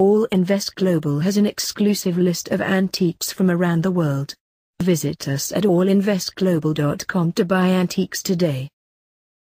All Invest Global has an exclusive list of antiques from around the world. Visit us at allinvestglobal.com to buy antiques today.